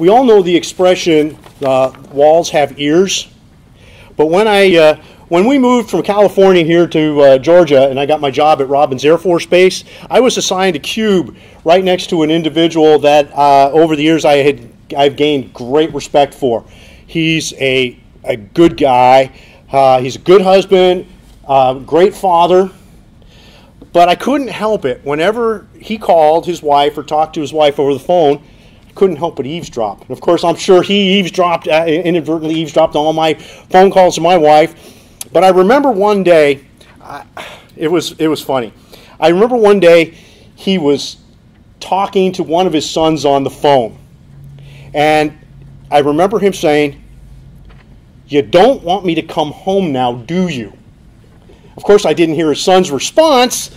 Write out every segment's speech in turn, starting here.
we all know the expression uh, walls have ears. But when I uh, when we moved from California here to uh, Georgia and I got my job at Robins Air Force Base, I was assigned a cube right next to an individual that uh, over the years I had I've gained great respect for. He's a a good guy. Uh, he's a good husband, uh, great father. But I couldn't help it. Whenever he called his wife or talked to his wife over the phone, couldn't help but eavesdrop. And of course, I'm sure he eavesdropped, uh, inadvertently eavesdropped on all my phone calls to my wife. But I remember one day, uh, it was it was funny. I remember one day he was talking to one of his sons on the phone, and I remember him saying, "You don't want me to come home now, do you?" Of course, I didn't hear his son's response,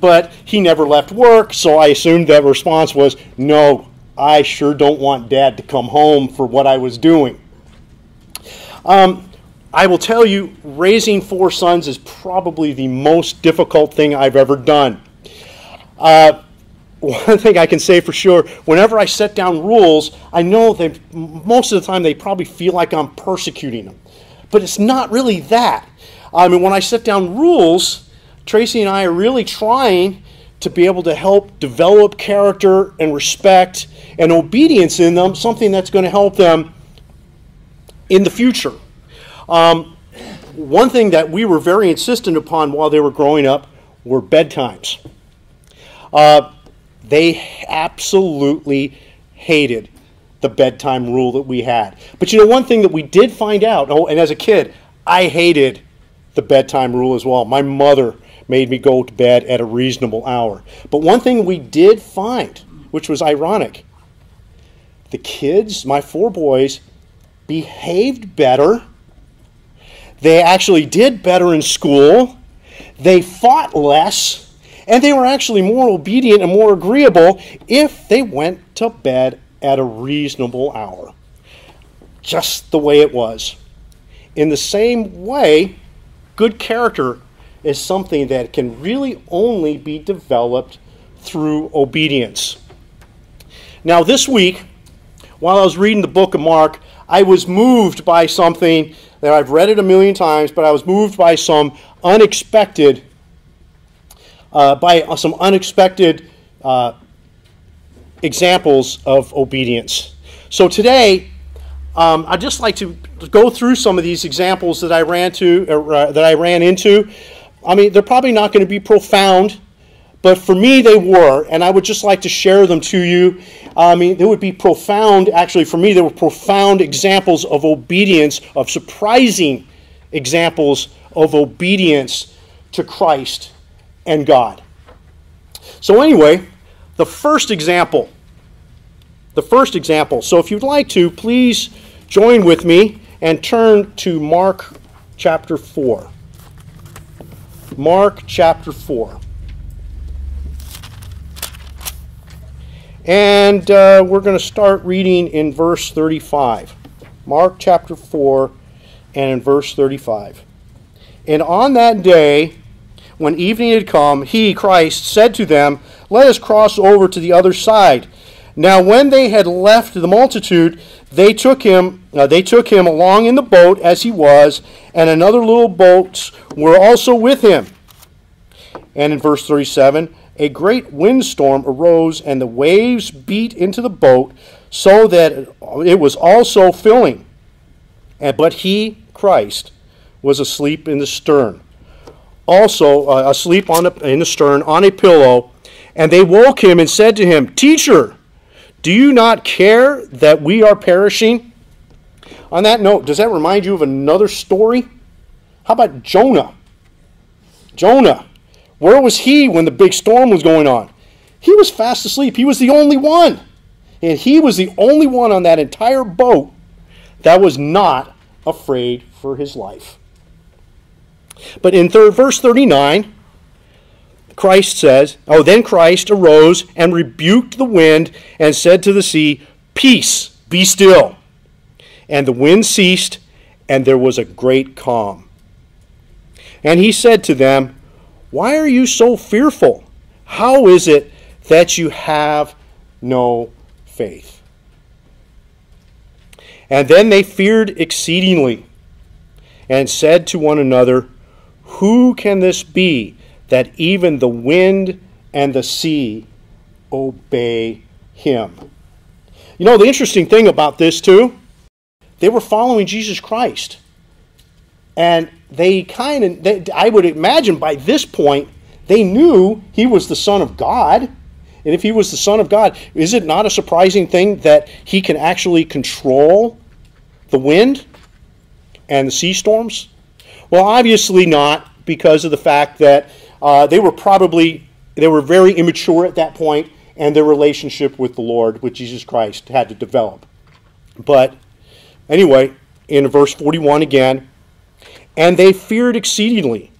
but he never left work, so I assumed that response was, No, I sure don't want dad to come home for what I was doing. Um, I will tell you, raising four sons is probably the most difficult thing I've ever done. Uh, one thing I can say for sure, whenever I set down rules, I know that most of the time they probably feel like I'm persecuting them. But it's not really that. I mean, when I set down rules, Tracy and I are really trying to be able to help develop character and respect and obedience in them, something that's going to help them in the future. Um, one thing that we were very insistent upon while they were growing up were bedtimes. Uh, they absolutely hated the bedtime rule that we had. But you know, one thing that we did find out, oh, and as a kid, I hated the bedtime rule as well. My mother made me go to bed at a reasonable hour. But one thing we did find, which was ironic, the kids, my four boys, behaved better. They actually did better in school. They fought less. And they were actually more obedient and more agreeable if they went to bed at a reasonable hour. Just the way it was. In the same way, good character is something that can really only be developed through obedience. Now, this week, while I was reading the book of Mark, I was moved by something that I've read it a million times, but I was moved by some unexpected, uh, by some unexpected uh, examples of obedience. So today, um, I'd just like to go through some of these examples that I ran to uh, that I ran into. I mean, they're probably not going to be profound, but for me they were, and I would just like to share them to you. I mean, they would be profound. Actually, for me, they were profound examples of obedience, of surprising examples of obedience to Christ and God. So, anyway, the first example. The first example. So, if you'd like to, please join with me and turn to Mark chapter 4. Mark chapter 4. And uh, we're going to start reading in verse 35. Mark chapter 4 and in verse 35. And on that day, when evening had come, he, Christ, said to them, Let us cross over to the other side. Now, when they had left the multitude, they took him uh, they took him along in the boat as he was and another little boats were also with him. And in verse 37 a great windstorm arose and the waves beat into the boat so that it was also filling. And but he christ was asleep in the stern. Also uh, asleep on the, in the stern on a pillow. And they woke him and said to him teacher do you not care that we are perishing? On that note, does that remind you of another story? How about Jonah? Jonah. Where was he when the big storm was going on? He was fast asleep. He was the only one. And he was the only one on that entire boat that was not afraid for his life. But in third, verse 39, Christ says, Oh, then Christ arose and rebuked the wind and said to the sea, Peace, be still. And the wind ceased, and there was a great calm. And he said to them, Why are you so fearful? How is it that you have no faith? And then they feared exceedingly and said to one another, Who can this be that even the wind and the sea obey him? You know, the interesting thing about this, too, they were following Jesus Christ. And they kind of, I would imagine by this point, they knew he was the Son of God. And if he was the Son of God, is it not a surprising thing that he can actually control the wind and the sea storms? Well, obviously not, because of the fact that uh, they were probably they were very immature at that point, and their relationship with the Lord, with Jesus Christ, had to develop. But anyway, in verse 41 again, and they feared exceedingly,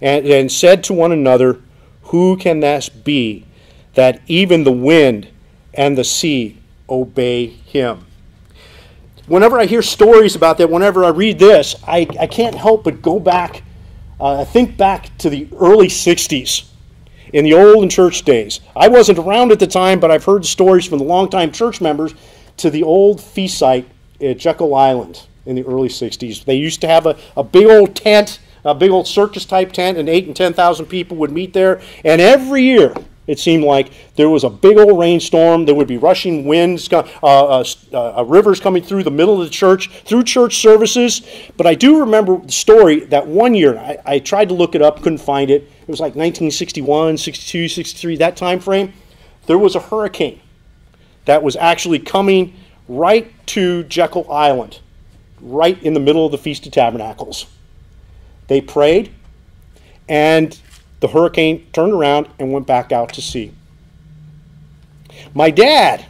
and, and said to one another, Who can this be, that even the wind and the sea obey him? Whenever I hear stories about that, whenever I read this, I, I can't help but go back, uh, think back to the early 60s in the olden church days. I wasn't around at the time, but I've heard stories from the longtime church members to the old feast site at Jekyll Island in the early 60s. They used to have a, a big old tent, a big old circus type tent, and eight and 10,000 people would meet there. And every year, it seemed like there was a big old rainstorm. There would be rushing winds, uh, uh, uh, rivers coming through the middle of the church, through church services. But I do remember the story that one year, I, I tried to look it up, couldn't find it. It was like 1961, 62, 63, that time frame. There was a hurricane that was actually coming right to Jekyll Island right in the middle of the Feast of Tabernacles. They prayed, and the hurricane turned around and went back out to sea. My dad,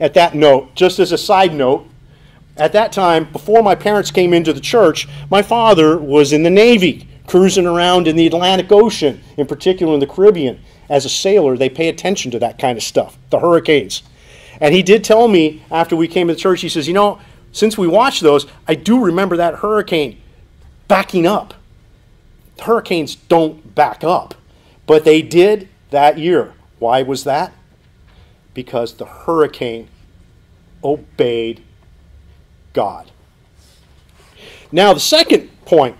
at that note, just as a side note, at that time, before my parents came into the church, my father was in the Navy, cruising around in the Atlantic Ocean, in particular in the Caribbean. As a sailor, they pay attention to that kind of stuff, the hurricanes. And he did tell me after we came to the church, he says, You know, since we watched those, I do remember that hurricane backing up. Hurricanes don't back up, but they did that year. Why was that? Because the hurricane obeyed God. Now, the second point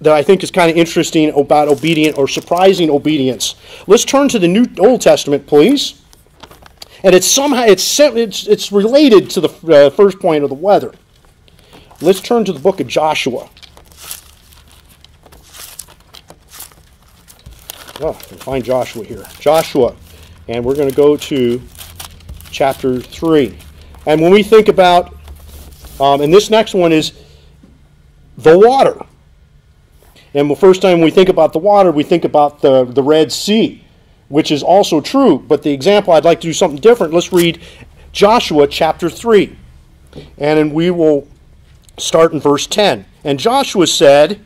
that I think is kind of interesting about obedient or surprising obedience. Let's turn to the New Old Testament, please and it's somehow it's it's, it's related to the uh, first point of the weather. Let's turn to the book of Joshua. Oh, find Joshua here. Joshua, and we're going to go to chapter three. And when we think about, um, and this next one is the water. And the first time we think about the water, we think about the, the Red Sea which is also true. But the example, I'd like to do something different. Let's read Joshua chapter 3. And we will start in verse 10. And Joshua said,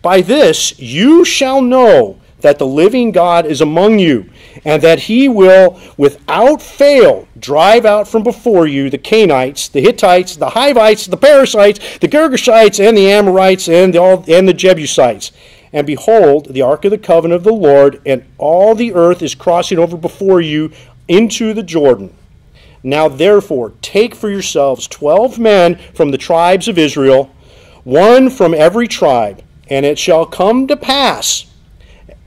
By this you shall know that the living God is among you, and that he will without fail drive out from before you the Canaanites, the Hittites, the Hivites, the Perizzites, the Girgashites, and the Amorites, and the, and the Jebusites and behold, the ark of the covenant of the Lord, and all the earth is crossing over before you into the Jordan. Now therefore, take for yourselves twelve men from the tribes of Israel, one from every tribe, and it shall come to pass,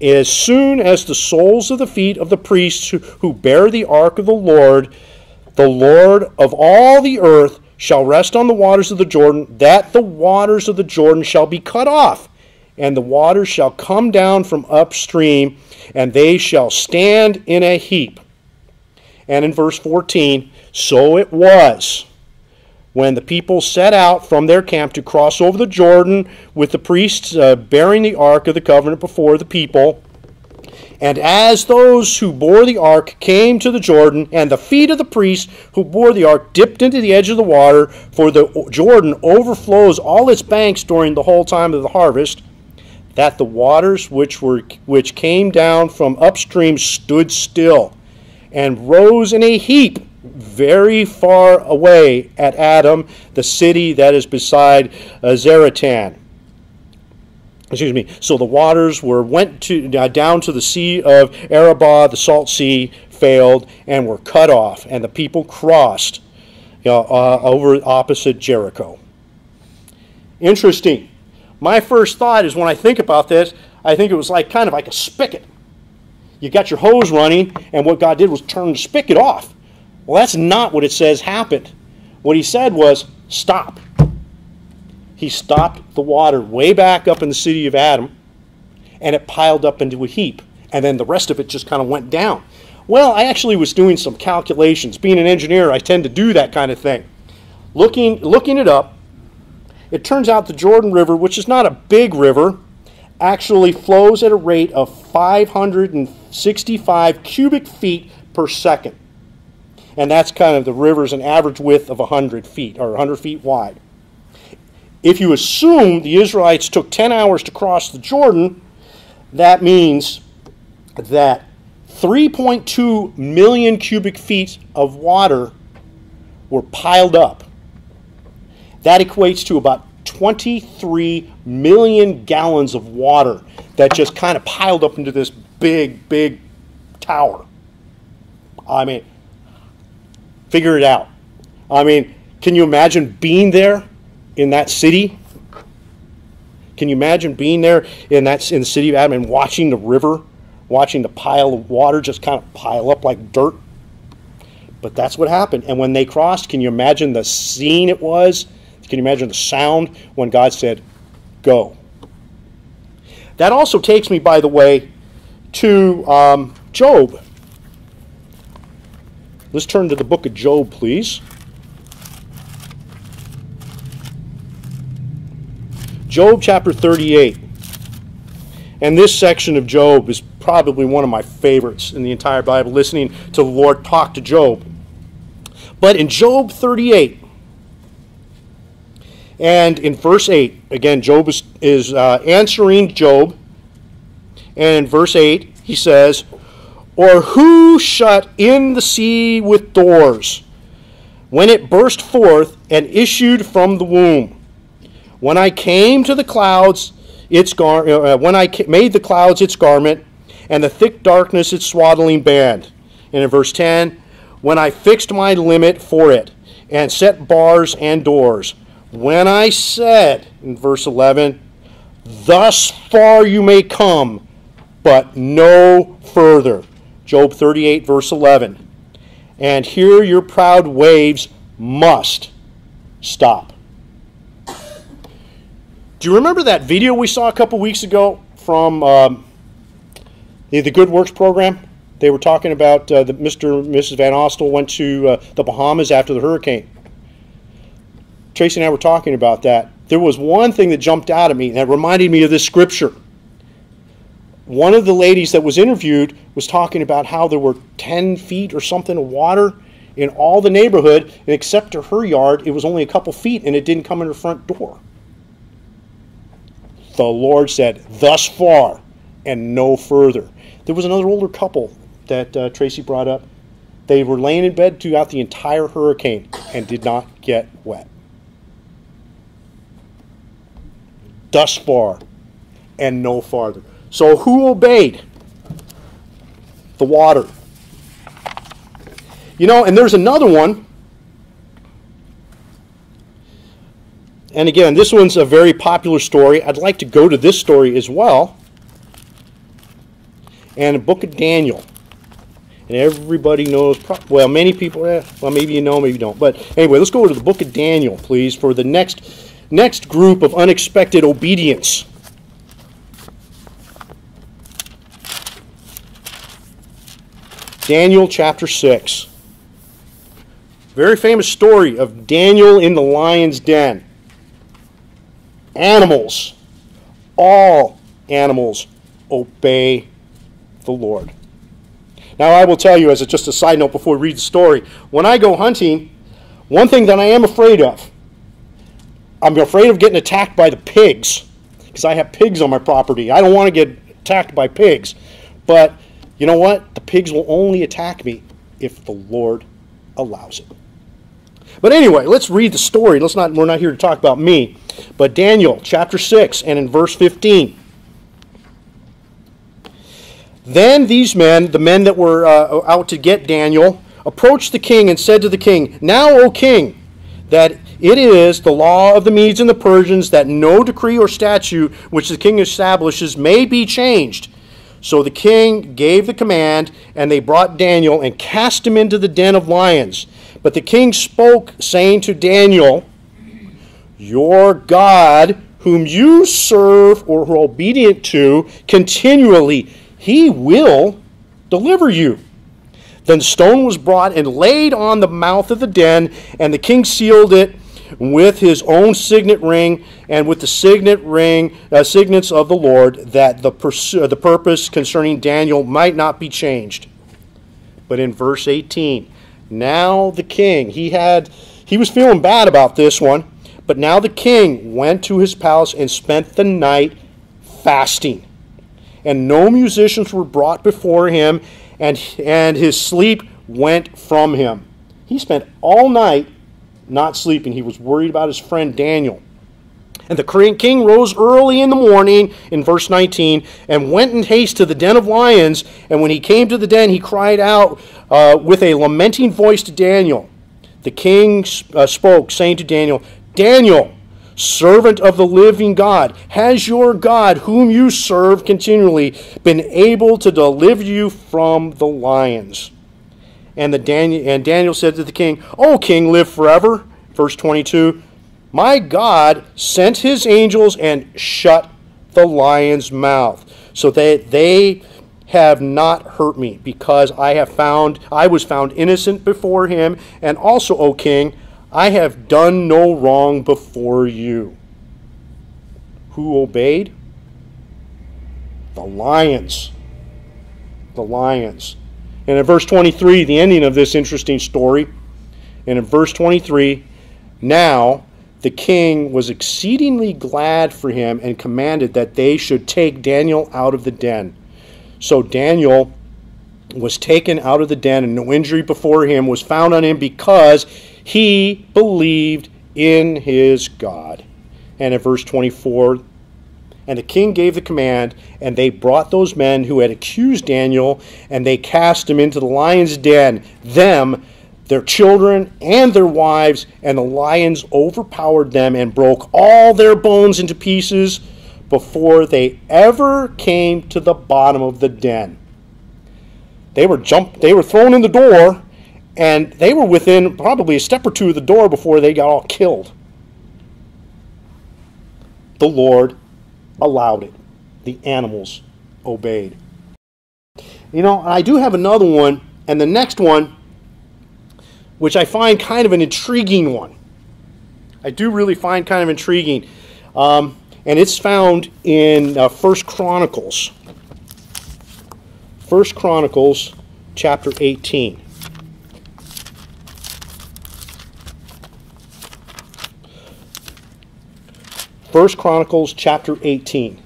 as soon as the soles of the feet of the priests who, who bear the ark of the Lord, the Lord of all the earth, shall rest on the waters of the Jordan, that the waters of the Jordan shall be cut off and the waters shall come down from upstream, and they shall stand in a heap. And in verse 14, so it was when the people set out from their camp to cross over the Jordan with the priests uh, bearing the ark of the covenant before the people. And as those who bore the ark came to the Jordan, and the feet of the priests who bore the ark dipped into the edge of the water, for the Jordan overflows all its banks during the whole time of the harvest, that the waters which were which came down from upstream stood still and rose in a heap very far away at Adam, the city that is beside uh, Zaretan. Excuse me. So the waters were went to uh, down to the sea of Arabah, the salt sea failed and were cut off, and the people crossed you know, uh, over opposite Jericho. Interesting. My first thought is when I think about this, I think it was like kind of like a spigot. You got your hose running, and what God did was turn the spigot off. Well, that's not what it says happened. What he said was, stop. He stopped the water way back up in the city of Adam, and it piled up into a heap. And then the rest of it just kind of went down. Well, I actually was doing some calculations. Being an engineer, I tend to do that kind of thing. Looking, looking it up, it turns out the Jordan River, which is not a big river, actually flows at a rate of 565 cubic feet per second. And that's kind of the river's an average width of 100 feet or 100 feet wide. If you assume the Israelites took 10 hours to cross the Jordan, that means that 3.2 million cubic feet of water were piled up. That equates to about 23 million gallons of water that just kind of piled up into this big, big tower. I mean, figure it out. I mean, can you imagine being there in that city? Can you imagine being there in that in the city of Adam and watching the river, watching the pile of water just kind of pile up like dirt? But that's what happened. And when they crossed, can you imagine the scene it was? Can you imagine the sound when God said, Go? That also takes me, by the way, to um, Job. Let's turn to the book of Job, please. Job chapter 38. And this section of Job is probably one of my favorites in the entire Bible, listening to the Lord talk to Job. But in Job 38, and in verse 8, again, Job is, is uh, answering Job. And in verse 8, he says, Or who shut in the sea with doors when it burst forth and issued from the womb? When I came to the clouds, its gar- uh, when I made the clouds its garment, and the thick darkness its swaddling band. And in verse 10, when I fixed my limit for it, and set bars and doors when I said in verse 11, Thus far you may come, but no further. Job 38, verse 11. And here your proud waves must stop. Do you remember that video we saw a couple weeks ago from um, the, the Good Works program? They were talking about uh, the Mr. and Mrs. Van Ostel went to uh, the Bahamas after the hurricane. Tracy and I were talking about that. There was one thing that jumped out at me that reminded me of this scripture. One of the ladies that was interviewed was talking about how there were 10 feet or something of water in all the neighborhood, and except to her yard, it was only a couple feet and it didn't come in her front door. The Lord said, Thus far and no further. There was another older couple that uh, Tracy brought up. They were laying in bed throughout the entire hurricane and did not get wet. thus far and no farther. So who obeyed? The water. You know, and there's another one. And again, this one's a very popular story. I'd like to go to this story as well. And the book of Daniel. And everybody knows, well, many people, eh, well, maybe you know, maybe you don't. But anyway, let's go to the book of Daniel, please, for the next Next group of unexpected obedience. Daniel chapter 6. Very famous story of Daniel in the lion's den. Animals, all animals obey the Lord. Now, I will tell you, as a, just a side note before we read the story, when I go hunting, one thing that I am afraid of I'm afraid of getting attacked by the pigs because I have pigs on my property. I don't want to get attacked by pigs. But you know what? The pigs will only attack me if the Lord allows it. But anyway, let's read the story. Let's not we're not here to talk about me. But Daniel chapter 6 and in verse 15. Then these men, the men that were uh, out to get Daniel, approached the king and said to the king, Now, O king, that it is the law of the Medes and the Persians that no decree or statute which the king establishes may be changed. So the king gave the command, and they brought Daniel and cast him into the den of lions. But the king spoke, saying to Daniel, Your God, whom you serve or are obedient to continually, he will deliver you. Then stone was brought and laid on the mouth of the den, and the king sealed it with his own signet ring and with the signet ring uh, signets of the Lord, that the, pers- uh, the purpose concerning Daniel might not be changed. But in verse 18, now the king, he had he was feeling bad about this one, but now the king went to his palace and spent the night fasting. And no musicians were brought before him, and, and his sleep went from him. He spent all night not sleeping. He was worried about his friend Daniel. And the king rose early in the morning, in verse 19, and went in haste to the den of lions. And when he came to the den, he cried out uh, with a lamenting voice to Daniel. The king uh, spoke, saying to Daniel, Daniel, servant of the living God, has your God, whom you serve continually, been able to deliver you from the lions? And, the Daniel, and Daniel said to the king, O king, live forever. Verse 22 My God sent his angels and shut the lion's mouth, so that they have not hurt me, because I have found I was found innocent before him, and also, O king, I have done no wrong before you. Who obeyed? The lions. The lions. And in verse 23, the ending of this interesting story, and in verse 23, now the king was exceedingly glad for him and commanded that they should take Daniel out of the den. So Daniel was taken out of the den, and no injury before him was found on him because he believed in his God. And in verse 24, and the king gave the command, and they brought those men who had accused Daniel, and they cast him into the lion's den, them, their children, and their wives, and the lions overpowered them and broke all their bones into pieces before they ever came to the bottom of the den. They were jumped, they were thrown in the door, and they were within probably a step or two of the door before they got all killed. The Lord allowed it. The animals obeyed. You know, I do have another one, and the next one, which I find kind of an intriguing one. I do really find kind of intriguing. Um, and it's found in uh, First Chronicles. First Chronicles chapter 18. First Chronicles chapter 18.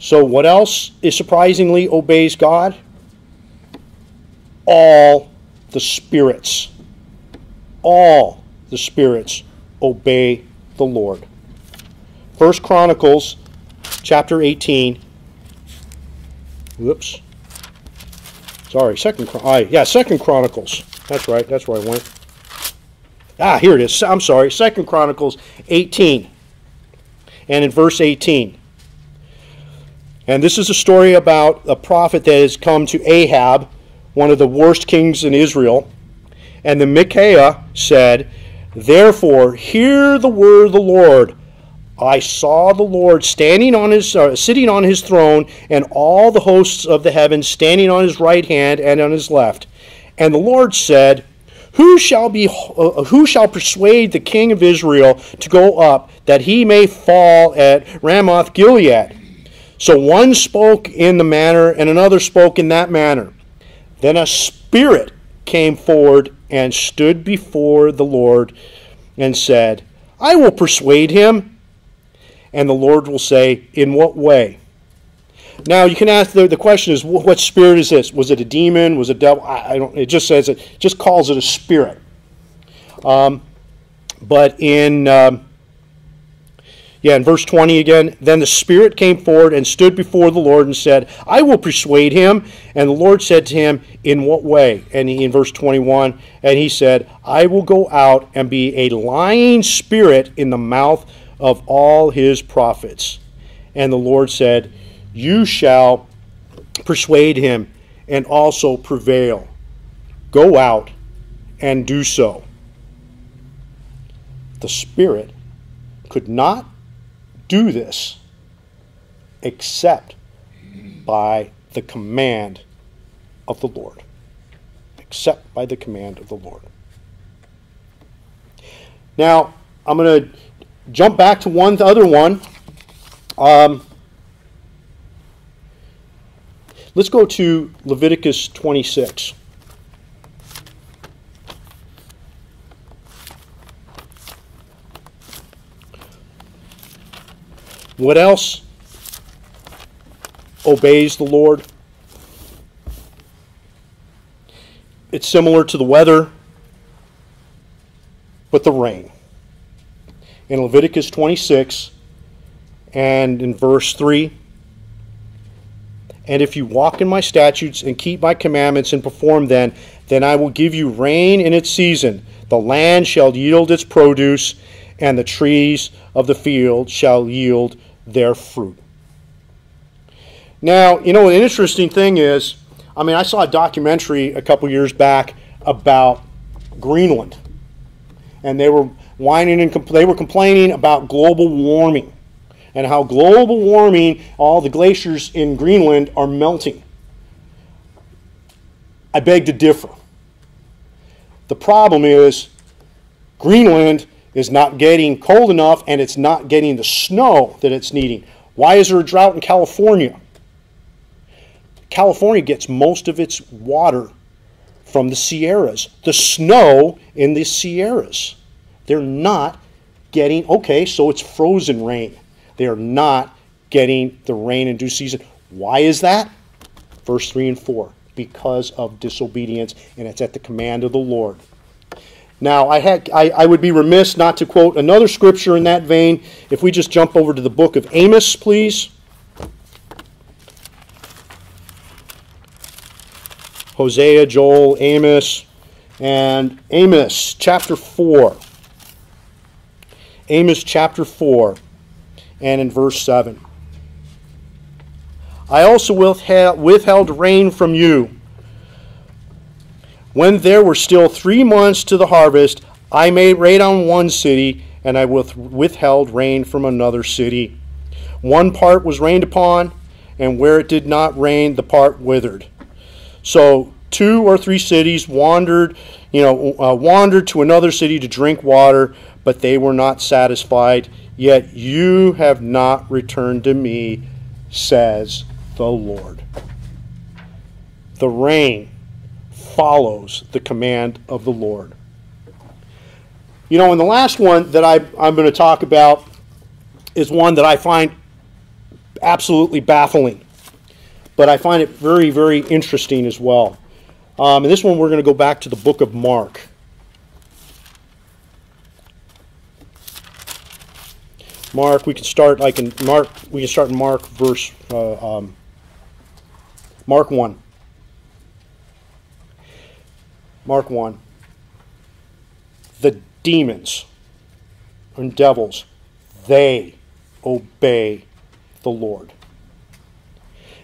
So what else is surprisingly obeys God? All the spirits. All the spirits obey the Lord. First Chronicles chapter 18. Whoops. Sorry, second I, yeah, second Chronicles. That's right, that's where I went. Ah, here it is. I'm sorry, second Chronicles 18 and in verse 18. And this is a story about a prophet that has come to Ahab, one of the worst kings in Israel. And the Micaiah said, Therefore, hear the word of the Lord. I saw the Lord standing on his, uh, sitting on his throne, and all the hosts of the heavens standing on his right hand and on his left. And the Lord said, who shall be uh, who shall persuade the king of Israel to go up that he may fall at Ramoth Gilead? So one spoke in the manner and another spoke in that manner. Then a spirit came forward and stood before the Lord and said, I will persuade him. And the Lord will say, In what way? Now you can ask the, the question is what spirit is this? Was it a demon? Was it a devil? I, I don't. It just says it. Just calls it a spirit. Um, but in um, Yeah, in verse 20 again, then the Spirit came forward and stood before the Lord and said, I will persuade him. And the Lord said to him, In what way? And he, in verse 21, and he said, I will go out and be a lying spirit in the mouth of all his prophets. And the Lord said, You shall persuade him and also prevail. Go out and do so. The Spirit could not do this except by the command of the Lord. Except by the command of the Lord. Now, I'm going to jump back to one other one. Um, let's go to Leviticus 26. What else obeys the Lord? It's similar to the weather, but the rain. In Leviticus 26 and in verse 3 And if you walk in my statutes and keep my commandments and perform them, then I will give you rain in its season. The land shall yield its produce, and the trees of the field shall yield their fruit. Now, you know, an interesting thing is, I mean, I saw a documentary a couple years back about Greenland, and they were whining and compl- they were complaining about global warming and how global warming, all the glaciers in Greenland are melting. I beg to differ. The problem is Greenland is not getting cold enough and it's not getting the snow that it's needing. Why is there a drought in California? California gets most of its water from the Sierras, the snow in the Sierras. They're not getting, okay, so it's frozen rain. They are not getting the rain in due season. Why is that? Verse 3 and 4 because of disobedience, and it's at the command of the Lord. Now, I, had, I, I, would be remiss not to quote another scripture in that vein. If we just jump over to the book of Amos, please. Hosea, Joel, Amos, and Amos chapter 4. Amos chapter 4, and in verse 7. I also withheld rain from you when there were still three months to the harvest, I made rain on one city, and I withheld rain from another city. One part was rained upon, and where it did not rain, the part withered. So two or three cities wandered, you know, uh, wandered to another city to drink water, but they were not satisfied. Yet you have not returned to me, says the Lord. The rain follows the command of the Lord. You know, and the last one that I, I'm going to talk about is one that I find absolutely baffling, but I find it very, very interesting as well. Um, and this one we're going to go back to the book of Mark. Mark, we can start like in Mark. We can start in Mark verse uh, um, Mark one. Mark 1. The demons and devils, they obey the Lord.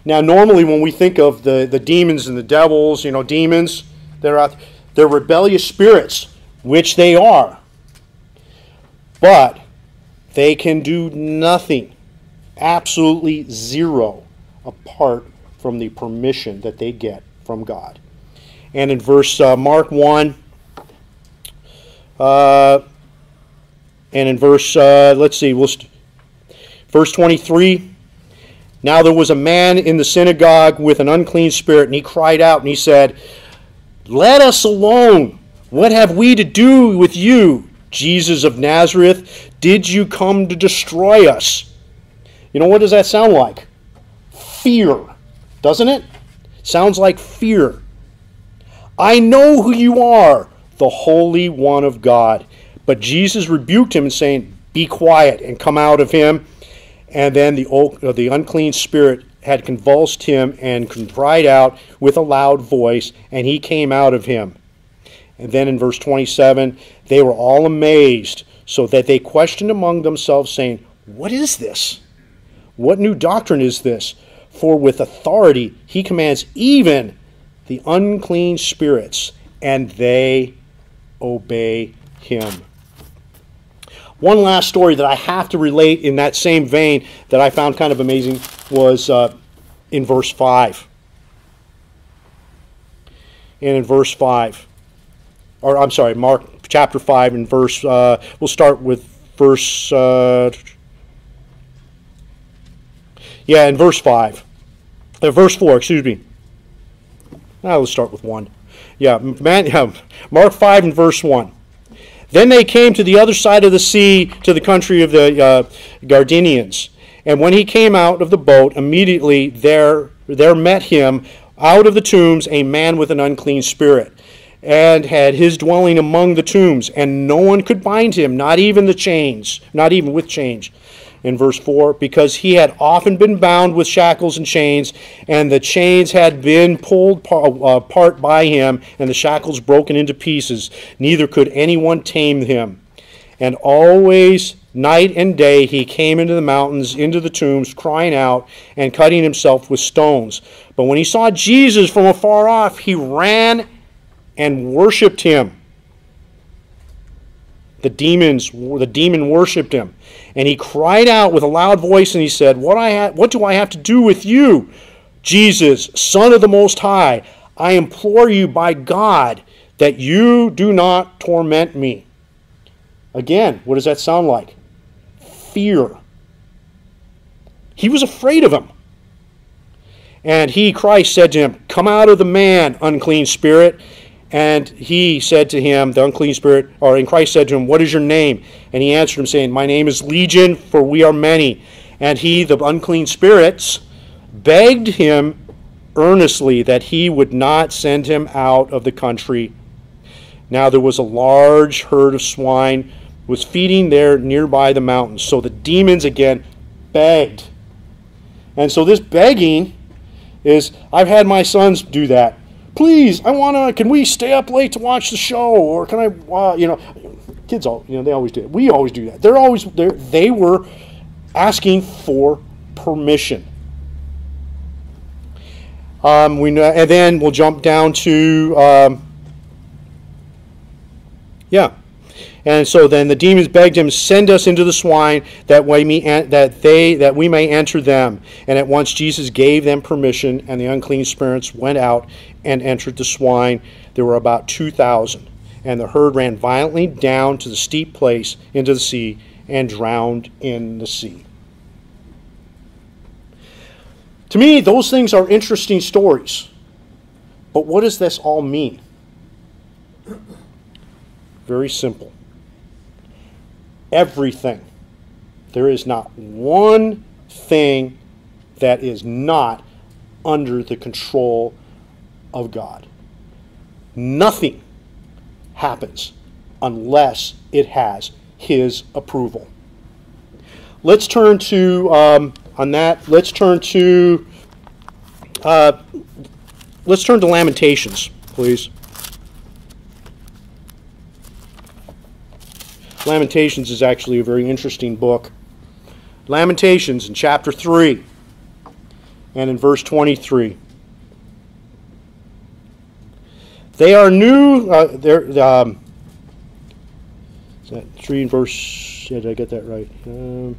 Now, normally when we think of the, the demons and the devils, you know, demons, they're, out, they're rebellious spirits, which they are. But they can do nothing, absolutely zero, apart from the permission that they get from God and in verse uh, Mark 1, uh, and in verse, uh, let's see, we'll st- verse 23. Now there was a man in the synagogue with an unclean spirit, and he cried out and he said, Let us alone. What have we to do with you, Jesus of Nazareth? Did you come to destroy us? You know, what does that sound like? Fear, doesn't it? Sounds like fear. I know who you are, the Holy One of God. But Jesus rebuked him, saying, Be quiet and come out of him. And then the, old, uh, the unclean spirit had convulsed him and cried out with a loud voice, and he came out of him. And then in verse 27, they were all amazed, so that they questioned among themselves, saying, What is this? What new doctrine is this? For with authority he commands even the unclean spirits, and they obey him. One last story that I have to relate in that same vein that I found kind of amazing was uh, in verse 5. And in verse 5, or I'm sorry, Mark chapter 5 and verse, uh, we'll start with verse, uh, yeah, in verse 5. Uh, verse 4, excuse me. Now let's start with 1. Yeah, man, yeah, Mark 5 and verse 1. Then they came to the other side of the sea, to the country of the uh, Gadarenes. And when he came out of the boat, immediately there, there met him out of the tombs a man with an unclean spirit, and had his dwelling among the tombs, and no one could bind him, not even the chains, not even with chains in verse 4 because he had often been bound with shackles and chains, and the chains had been pulled uh, apart by him, and the shackles broken into pieces. Neither could anyone tame him. And always, night and day, he came into the mountains, into the tombs, crying out and cutting himself with stones. But when he saw Jesus from afar off, he ran and worshipped him. The demons, the demon worshipped him. And he cried out with a loud voice and he said, What, I ha- what do I have to do with you, Jesus, Son of the Most High? I implore you by God that you do not torment me. Again, what does that sound like? Fear. He was afraid of him. And he, Christ, said to him, Come out of the man, unclean spirit. And he said to him, the unclean spirit, or in Christ said to him, What is your name? And he answered him, saying, My name is Legion, for we are many. And he, the unclean spirits, begged him earnestly that he would not send him out of the country. Now there was a large herd of swine was feeding there nearby the mountains. So the demons again begged. And so this begging is I've had my sons do that please, I want to, can we stay up late to watch the show? Or can I, uh, you know, kids, all, you know, they always do it. We always do that. They're always, they're, they were asking for permission. Um, we know, and then we'll jump down to, um, yeah, and so then the demons begged him, "Send us into the swine, that we may, that they that we may enter them." And at once Jesus gave them permission, and the unclean spirits went out and entered the swine. There were about two thousand, and the herd ran violently down to the steep place into the sea and drowned in the sea. To me, those things are interesting stories. But what does this all mean? Very simple everything. There is not one thing that is not under the control of God. Nothing happens unless it has His approval. Let's turn to, um, on that, let's turn to, uh, let's turn to Lamentations, please. Lamentations is actually a very interesting book. Lamentations in chapter 3 and in verse 23. They are new. Uh, they're, um, that 3 in verse. Yeah, did I get that right? Um,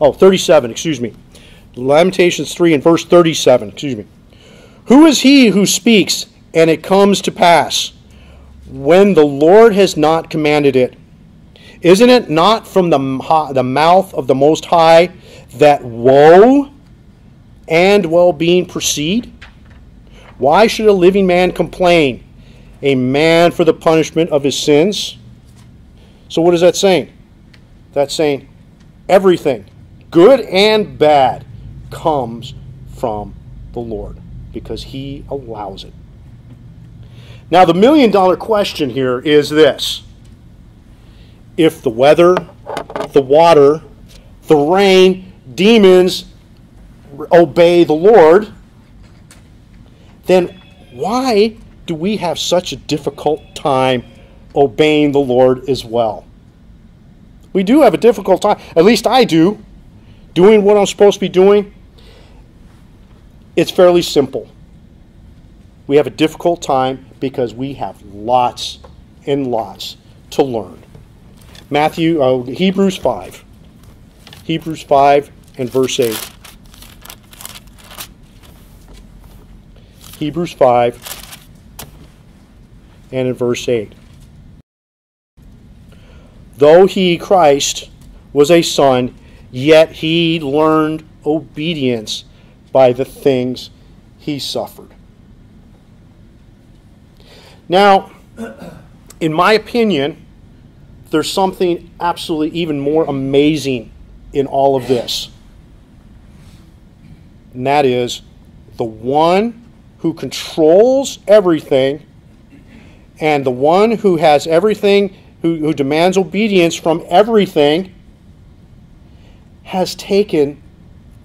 oh, 37, excuse me. Lamentations 3 and verse 37, excuse me. Who is he who speaks and it comes to pass when the Lord has not commanded it? Isn't it not from the, the mouth of the Most High that woe and well being proceed? Why should a living man complain? A man for the punishment of his sins? So, what is that saying? That's saying everything, good and bad, comes from the Lord because he allows it. Now, the million dollar question here is this if the weather, the water, the rain, demons obey the Lord, then why do we have such a difficult time obeying the Lord as well? We do have a difficult time, at least I do, doing what I'm supposed to be doing. It's fairly simple. We have a difficult time because we have lots and lots to learn. Matthew, uh, Hebrews 5. Hebrews 5 and verse 8. Hebrews 5 and in verse 8. Though he, Christ, was a son, yet he learned obedience by the things he suffered. Now, in my opinion, there's something absolutely even more amazing in all of this. And that is the one who controls everything and the one who has everything, who, who demands obedience from everything, has taken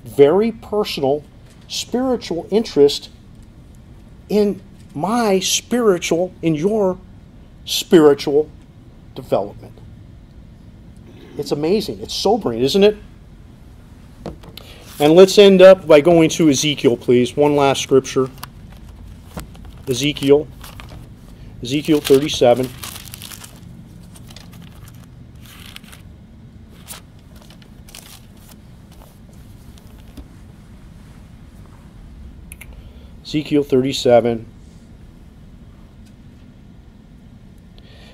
very personal spiritual interest in my spiritual, in your spiritual development. It's amazing. It's sobering, isn't it? And let's end up by going to Ezekiel, please. One last scripture. Ezekiel, Ezekiel 37. Ezekiel 37.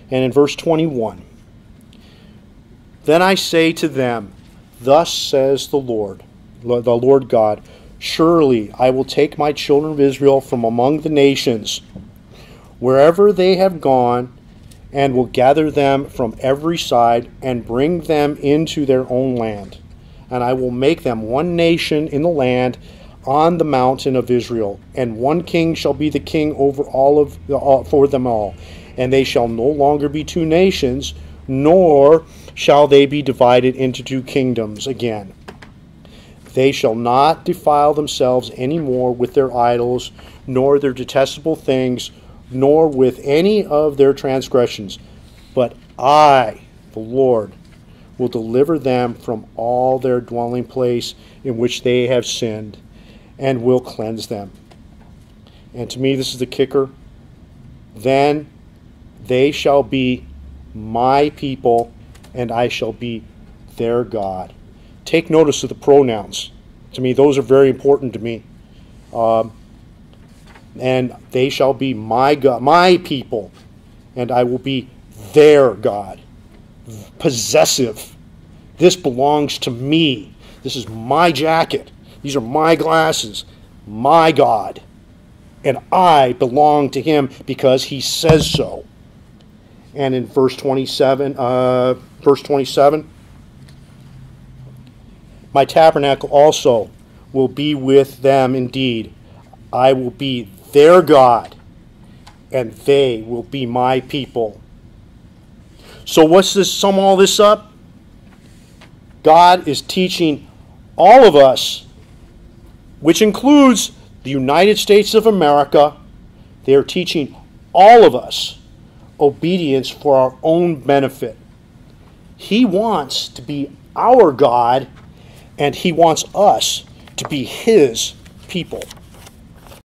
And in verse 21, Then I say to them, Thus says the Lord, the Lord God, Surely I will take my children of Israel from among the nations, wherever they have gone, and will gather them from every side and bring them into their own land. And I will make them one nation in the land on the mountain of Israel, and one king shall be the king over all of all, uh, for them all. And they shall no longer be two nations, nor shall they be divided into two kingdoms again. They shall not defile themselves any more with their idols, nor their detestable things, nor with any of their transgressions. But I, the Lord, will deliver them from all their dwelling place in which they have sinned, and will cleanse them. And to me, this is the kicker. Then they shall be my people, and I shall be their God take notice of the pronouns. To me, those are very important to me. Um, and they shall be my God, my people, and I will be their God. Possessive. This belongs to me. This is my jacket. These are my glasses. My God. And I belong to him because he says so. And in verse 27, uh, verse 27, my tabernacle also will be with them indeed. I will be their God, and they will be my people. So, what's this? Sum all this up? God is teaching all of us, which includes the United States of America, they are teaching all of us obedience for our own benefit. He wants to be our God and he wants us to be his people.